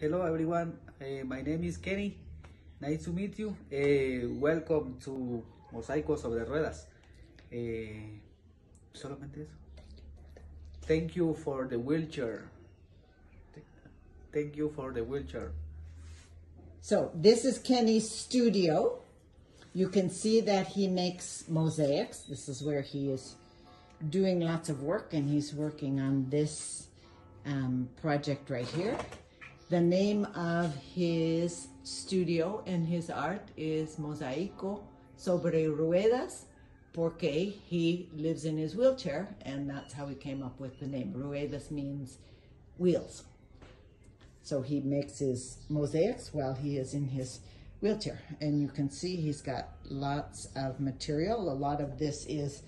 hello everyone. Uh, my name is Kenny. Nice to meet you. Uh, welcome to Mosaicos sobre Ruedas. Uh, solamente eso. Thank you for the wheelchair. Thank you for the wheelchair. So this is Kenny's studio. You can see that he makes mosaics. This is where he is doing lots of work and he's working on this um, project right here. The name of his studio and his art is Mosaico sobre Ruedas porque he lives in his wheelchair and that's how he came up with the name. Ruedas means wheels. So he makes his mosaics while he is in his wheelchair. And you can see he's got lots of material. A lot of this is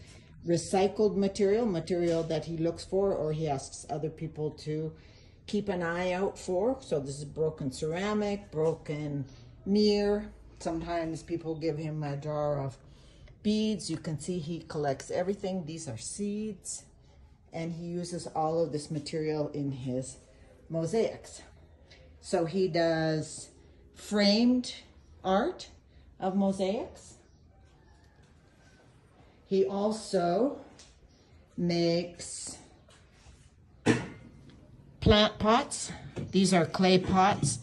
recycled material, material that he looks for or he asks other people to keep an eye out for. So this is broken ceramic, broken mirror. Sometimes people give him a jar of beads. You can see he collects everything. These are seeds. And he uses all of this material in his mosaics. So he does framed art of mosaics. He also makes plant pots. These are clay pots